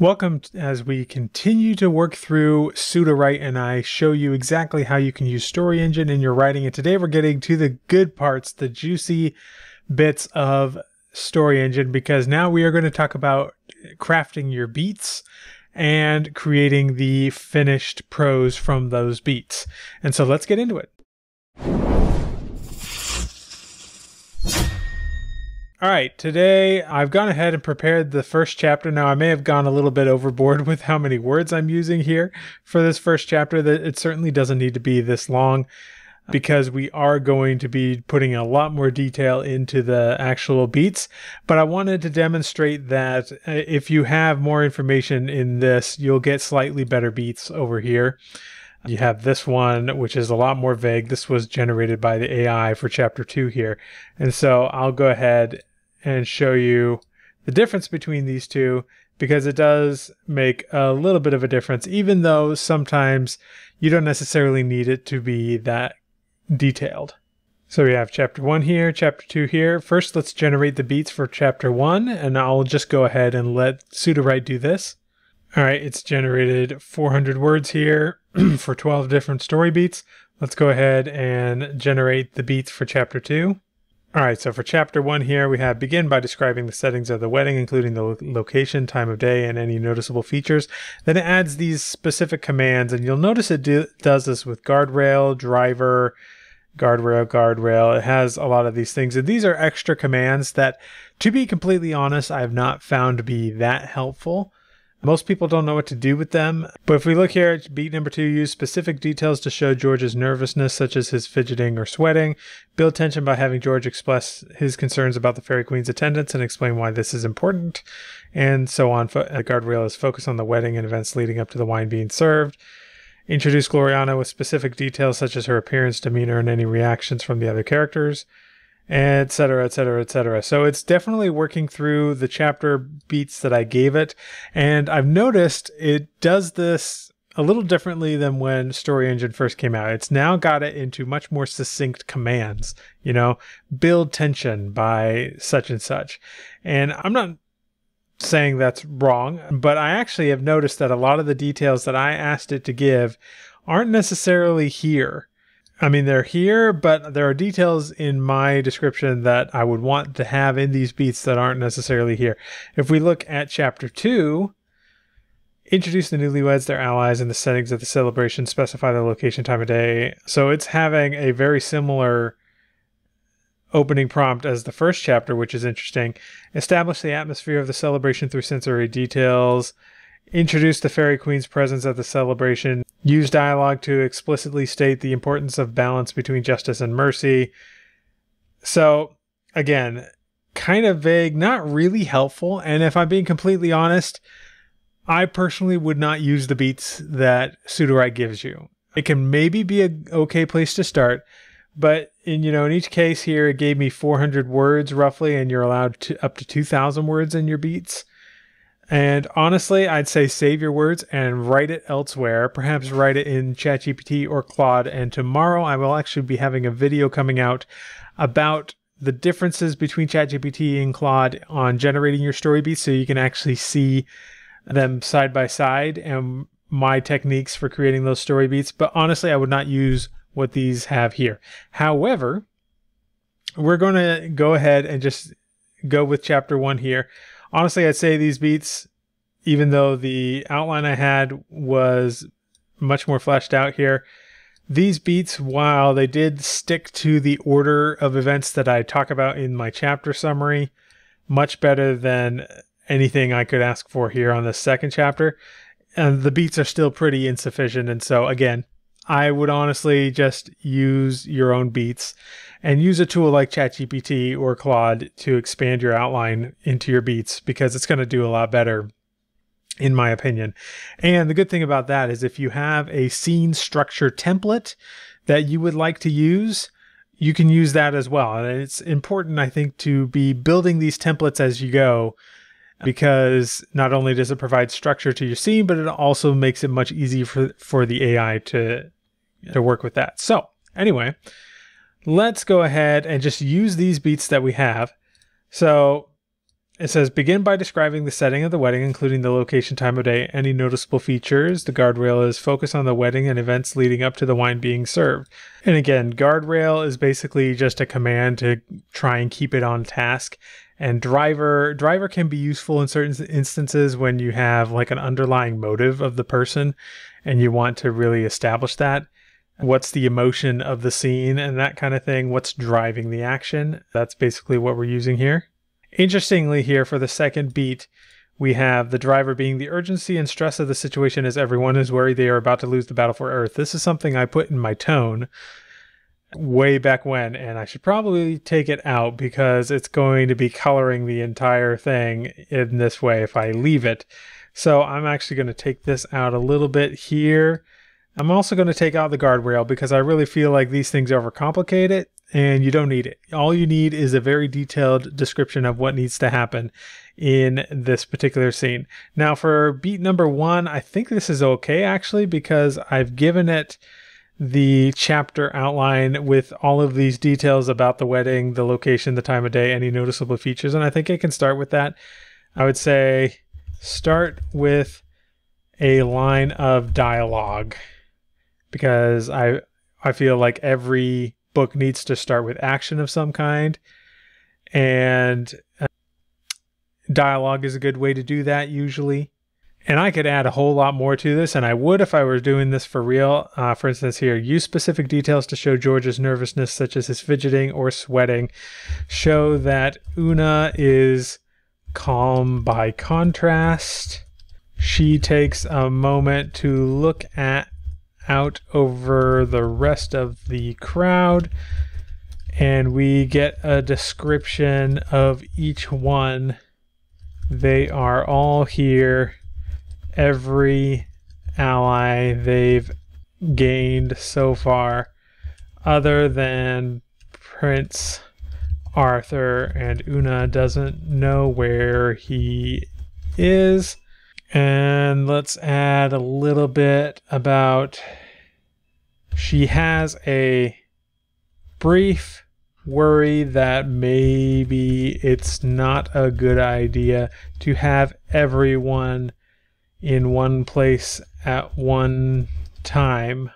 Welcome as we continue to work through Sudowrite and I show you exactly how you can use Story Engine in your writing. And today we're getting to the good parts, the juicy bits of Story Engine, because now we are going to talk about crafting your beats and creating the finished prose from those beats. And so let's get into it. All right, today I've gone ahead and prepared the first chapter. Now, I may have gone a little bit overboard with how many words I'm using here for this first chapter. That it certainly doesn't need to be this long because we are going to be putting a lot more detail into the actual beats. But I wanted to demonstrate that uh, if you have more information in this, you'll get slightly better beats over here. You have this one, which is a lot more vague. This was generated by the AI for chapter two here. And so I'll go ahead and show you the difference between these two because it does make a little bit of a difference, even though sometimes you don't necessarily need it to be that detailed. So we have chapter one here, chapter two here. First, let's generate the beats for chapter one, and I'll just go ahead and let Sudowrite do this. All right, it's generated 400 words here for 12 different story beats. Let's go ahead and generate the beats for chapter two. All right, so for chapter one here, we have begin by describing the settings of the wedding, including the location, time of day, and any noticeable features. Then it adds these specific commands, and you'll notice it do, does this with guardrail, driver, guardrail, guardrail. It has a lot of these things, and these are extra commands that, to be completely honest, I have not found to be that helpful. Most people don't know what to do with them, but if we look here at beat number two, use specific details to show George's nervousness, such as his fidgeting or sweating. Build tension by having George express his concerns about the Fairy Queen's attendance and explain why this is important, and so on. The guardrail is focused on the wedding and events leading up to the wine being served. Introduce Gloriana with specific details such as her appearance, demeanor, and any reactions from the other characters etc etc etc so it's definitely working through the chapter beats that i gave it. And i've noticed it does this a little differently than when story engine first came out. It's now got it into much more succinct commands you know build tension by such and such. And i'm not saying that's wrong but i actually have noticed that a lot of the details that i asked it to give aren't necessarily here I mean, they're here, but there are details in my description that I would want to have in these beats that aren't necessarily here. If we look at chapter two, introduce the newlyweds, their allies, and the settings of the celebration, specify the location, time of day. So it's having a very similar opening prompt as the first chapter, which is interesting. Establish the atmosphere of the celebration through sensory details. Introduce the fairy queen's presence at the celebration. Use dialogue to explicitly state the importance of balance between justice and mercy. So, again, kind of vague, not really helpful. And if I'm being completely honest, I personally would not use the beats that Sudowrite gives you. It can maybe be a okay place to start, but in you know in each case here it gave me 400 words roughly, and you're allowed to up to 2,000 words in your beats. And honestly, I'd say save your words and write it elsewhere. Perhaps write it in ChatGPT or Claude. And tomorrow I will actually be having a video coming out about the differences between ChatGPT and Claude on generating your story beats so you can actually see them side by side and my techniques for creating those story beats. But honestly, I would not use what these have here. However, we're going to go ahead and just go with chapter one here honestly, I'd say these beats, even though the outline I had was much more fleshed out here, these beats, while they did stick to the order of events that I talk about in my chapter summary, much better than anything I could ask for here on the second chapter. And the beats are still pretty insufficient. And so, again, I would honestly just use your own beats and use a tool like ChatGPT or Claude to expand your outline into your beats because it's going to do a lot better in my opinion. And the good thing about that is if you have a scene structure template that you would like to use, you can use that as well. And it's important, I think, to be building these templates as you go because not only does it provide structure to your scene, but it also makes it much easier for, for the AI to, to work with that. So anyway, let's go ahead and just use these beats that we have. So It says begin by describing the setting of the wedding, including the location, time of day, any noticeable features. The guardrail is focused on the wedding and events leading up to the wine being served. And again, guardrail is basically just a command to try and keep it on task. And driver driver can be useful in certain instances when you have like an underlying motive of the person and you want to really establish that. What's the emotion of the scene and that kind of thing? What's driving the action? That's basically what we're using here. Interestingly, here for the second beat, we have the driver being the urgency and stress of the situation as everyone is worried they are about to lose the battle for Earth. This is something I put in my tone way back when, and I should probably take it out because it's going to be coloring the entire thing in this way if I leave it. So I'm actually going to take this out a little bit here. I'm also going to take out the guardrail because I really feel like these things overcomplicate it and you don't need it. All you need is a very detailed description of what needs to happen in this particular scene. Now, for beat number one, I think this is okay actually because I've given it the chapter outline with all of these details about the wedding, the location, the time of day, any noticeable features, and I think I can start with that. I would say start with a line of dialogue because I I feel like every book needs to start with action of some kind. And uh, dialogue is a good way to do that usually. And i could add a whole lot more to this and i would if i were doing this for real. Uh, for instance here use specific details to show george's nervousness such as his fidgeting or sweating. Show that una is calm by contrast. She takes a moment to look at out over the rest of the crowd and we get a description of each one. They are all here. Every ally they've gained so far, other than Prince Arthur, and Una doesn't know where he is. And let's add a little bit about she has a brief worry that maybe it's not a good idea to have everyone in one place at one time.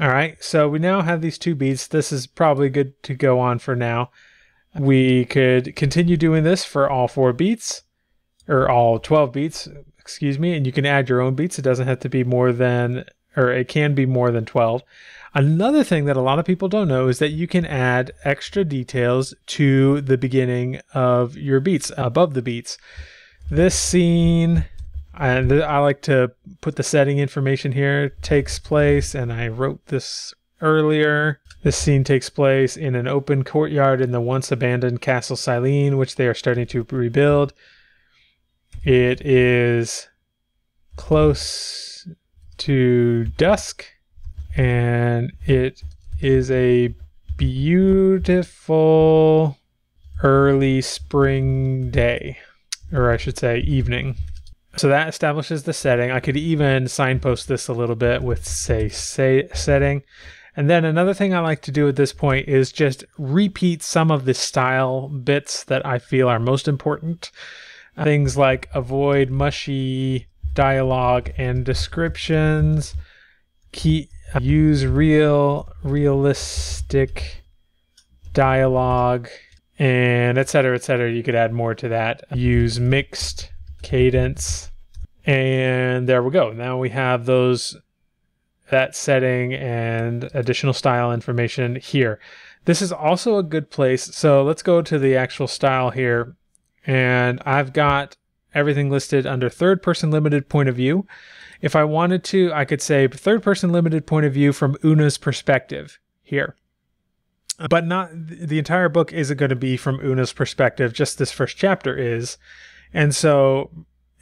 All right, so we now have these two beats. This is probably good to go on for now. We could continue doing this for all four beats, or all 12 beats, excuse me, and you can add your own beats. It doesn't have to be more than, or it can be more than 12. Another thing that a lot of people don't know is that you can add extra details to the beginning of your beats, above the beats. This scene, and I like to put the setting information here, takes place, and I wrote this earlier. This scene takes place in an open courtyard in the once abandoned Castle Cyllene, which they are starting to rebuild. It is close to dusk and it is a beautiful early spring day, or I should say evening. So that establishes the setting. I could even signpost this a little bit with, say, say setting. And then another thing I like to do at this point is just repeat some of the style bits that I feel are most important. Things like avoid mushy dialogue and descriptions. Key, use real, realistic dialogue, and etc. etc. You could add more to that. Use mixed cadence, and there we go. Now we have those that setting and additional style information here. This is also a good place. So let's go to the actual style here and I've got everything listed under third person limited point of view. If I wanted to, I could say third person limited point of view from Una's perspective here. But not the entire book isn't going to be from Una's perspective, just this first chapter is. And so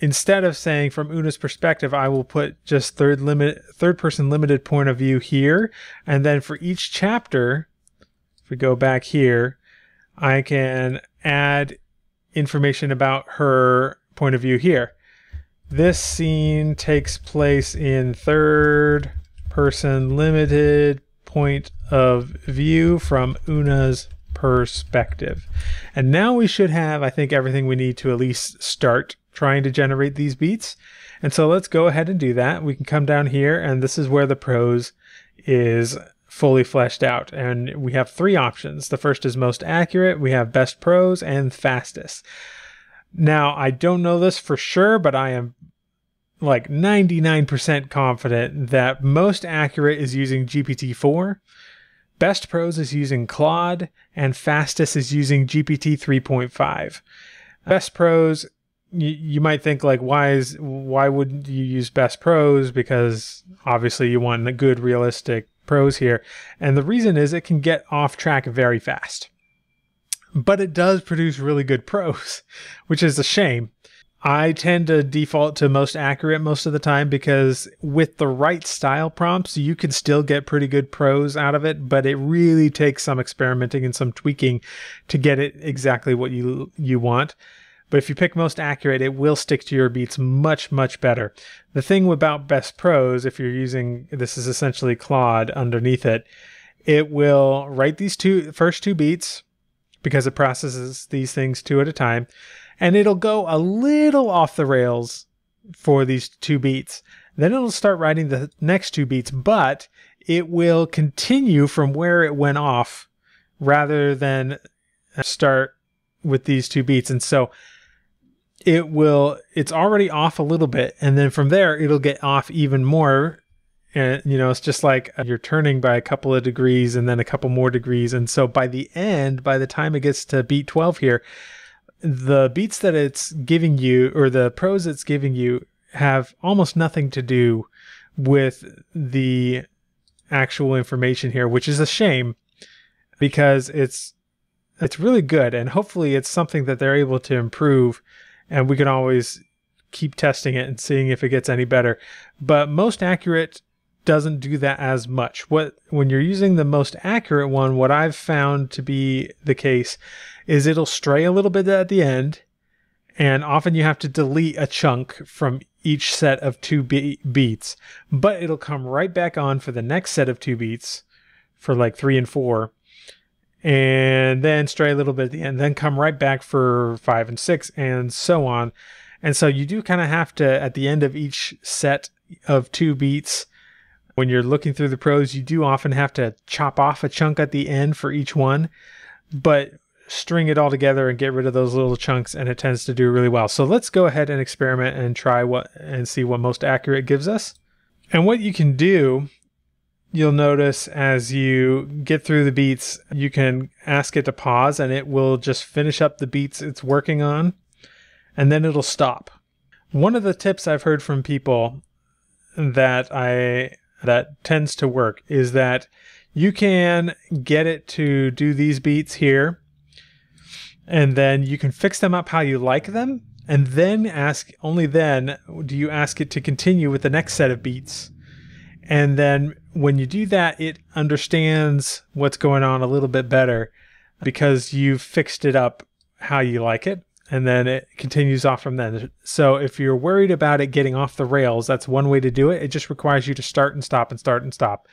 instead of saying from Una's perspective, I will put just third limit third person limited point of view here. And then for each chapter, if we go back here, I can add information about her point of view here. This scene takes place in third person limited point of view from Una's perspective. And now we should have, I think, everything we need to at least start trying to generate these beats. And so let's go ahead and do that. We can come down here, and this is where the prose is fully fleshed out. And we have three options. The first is most accurate, we have best prose, and fastest. Now, I don't know this for sure, but I am like 99% confident that most accurate is using GPT 4, best prose is using Claude, and fastest is using GPT 3.5. Best prose you, might think like why is why would you use best prose because obviously you want a good realistic prose here. And the reason is it can get off track very fast. But it does produce really good prose, which is a shame. I tend to default to most accurate most of the time because with the right style prompts, you can still get pretty good prose out of it, but it really takes some experimenting and some tweaking to get it exactly what you you want. But if you pick most accurate, it will stick to your beats much, much better. The thing about Best Prose, if you're using this is essentially Claude underneath it, it will write these two first two beats because it processes these things two at a time, and it'll go a little off the rails for these two beats. Then it'll start writing the next two beats, but it will continue from where it went off rather than start with these two beats. And so it will it's already off a little bit and then from there it'll get off even more. And you know it's just like uh, you're turning by a couple of degrees and then a couple more degrees. And so by the end by the time it gets to beat 12 here the beats that it's giving you or the prose it's giving you have almost nothing to do with the actual information here which is a shame because it's it's really good. And hopefully it's something that they're able to improve and we can always keep testing it and seeing if it gets any better. But most accurate doesn't do that as much. What when you're using the most accurate one, what I've found to be the case is it'll stray a little bit at the end, and often you have to delete a chunk from each set of two be- beats, but it'll come right back on for the next set of two beats for like three and four and then stray a little bit at the end, then come right back for five and six, and so on. And so you do kind of have to, at the end of each set of two beats, when you're looking through the prose, you do often have to chop off a chunk at the end for each one, but string it all together and get rid of those little chunks, and it tends to do really well. So let's go ahead and experiment and try what and see what most accurate gives us. And what you can do you'll notice as you get through the beats, you can ask it to pause and it will just finish up the beats it's working on and then it'll stop. One of the tips I've heard from people that I that tends to work is that you can get it to do these beats here and then you can fix them up how you like them and then ask only then do you ask it to continue with the next set of beats and then when you do that, it understands what's going on a little bit better because you've fixed it up how you like it. And then it continues off from then. So if you're worried about it getting off the rails, that's one way to do it. It just requires you to start and stop and start and stop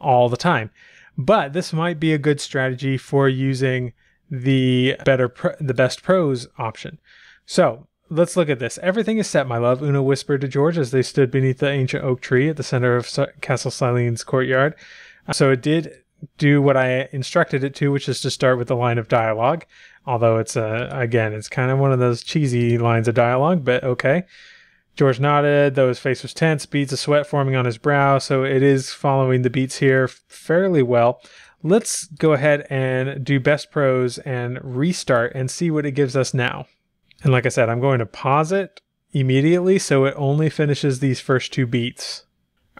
all the time. But this might be a good strategy for using the better, the best prose option. So let's look at this. Everything is set, my love, Una whispered to George as they stood beneath the ancient oak tree at the center of Castle Cylene's courtyard. So it did do what I instructed it to, which is to start with the line of dialogue. Although it's, uh, again, it's kind of one of those cheesy lines of dialogue, but okay. George nodded, though his face was tense, beads of sweat forming on his brow, so it is following the beats here fairly well. Let's go ahead and do best prose and restart and see what it gives us now. And like I said, I'm going to pause it immediately so it only finishes these first two beats.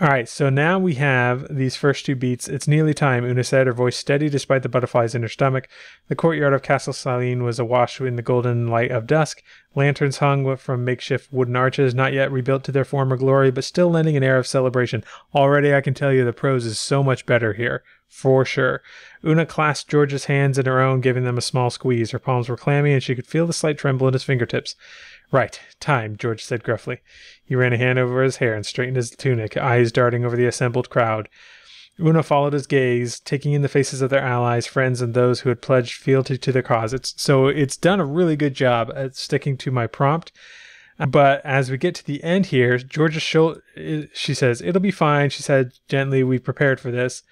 All right, so now we have these first two beats. It's nearly time, Una said, her voice steady despite the butterflies in her stomach. The courtyard of Castle Cylene was awash in the golden light of dusk. Lanterns hung from makeshift wooden arches, not yet rebuilt to their former glory, but still lending an air of celebration. Already I can tell you the prose is so much better here, for sure. Una clasped George's hands in her own, giving them a small squeeze. Her palms were clammy, and she could feel the slight tremble in his fingertips. Right, time, George said gruffly. He ran a hand over his hair and straightened his tunic, eyes darting over the assembled crowd. Una followed his gaze, taking in the faces of their allies, friends, and those who had pledged fealty to their cause. It's, so it's done a really good job at sticking to my prompt. But as we get to the end here, Georgia she says, It'll be fine. She said gently, We prepared for this.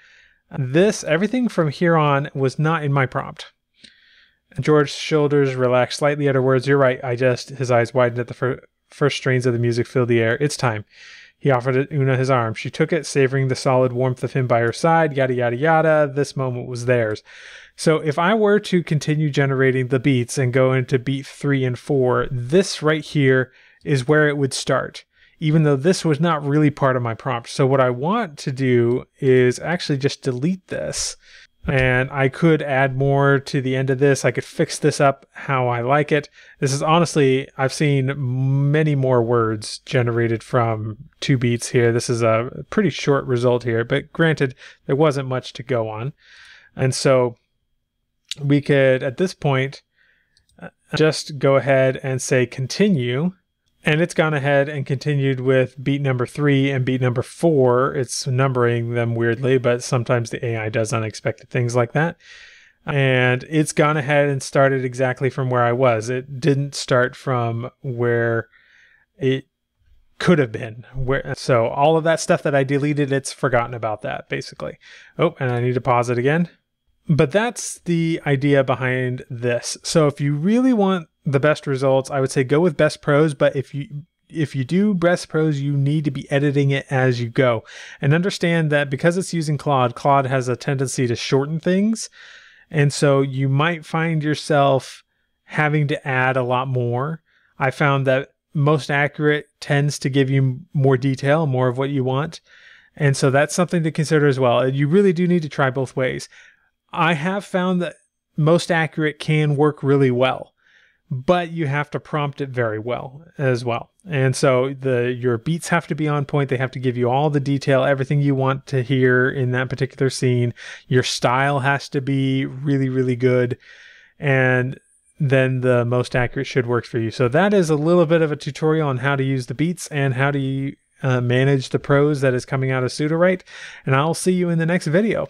This, everything from here on, was not in my prompt. George's shoulders relaxed slightly at her words. You're right. I just, his eyes widened at the fir- first strains of the music filled the air. It's time. He offered Una his arm. She took it, savoring the solid warmth of him by her side, yada, yada, yada. This moment was theirs. So if I were to continue generating the beats and go into beat three and four, this right here is where it would start, even though this was not really part of my prompt. So what I want to do is actually just delete this and I could add more to the end of this. I could fix this up how I like it. This is honestly, I've seen many more words generated from two beats here. This is a pretty short result here, but granted, there wasn't much to go on. And so we could, at this point, uh, just go ahead and say continue and it's gone ahead and continued with beat number three and beat number four. It's numbering them weirdly, but sometimes the AI does unexpected things like that. And it's gone ahead and started exactly from where I was. It didn't start from where it could have been. Where so all of that stuff that I deleted, it's forgotten about that basically. Oh, and I need to pause it again. But that's the idea behind this. So if you really want the best results, I would say go with best prose, but if you if you do best prose, you need to be editing it as you go. And understand that because it's using Claude, Claude has a tendency to shorten things. And so you might find yourself having to add a lot more. I found that most accurate tends to give you more detail, more of what you want. And so that's something to consider as well. And you really do need to try both ways. I have found that most accurate can work really well but you have to prompt it very well as well. And so the your beats have to be on point. They have to give you all the detail, everything you want to hear in that particular scene. Your style has to be really really good and then the most accurate should work for you. So that is a little bit of a tutorial on how to use the beats and how to uh, manage the prose that is coming out of Sudowrite. And I'll see you in the next video.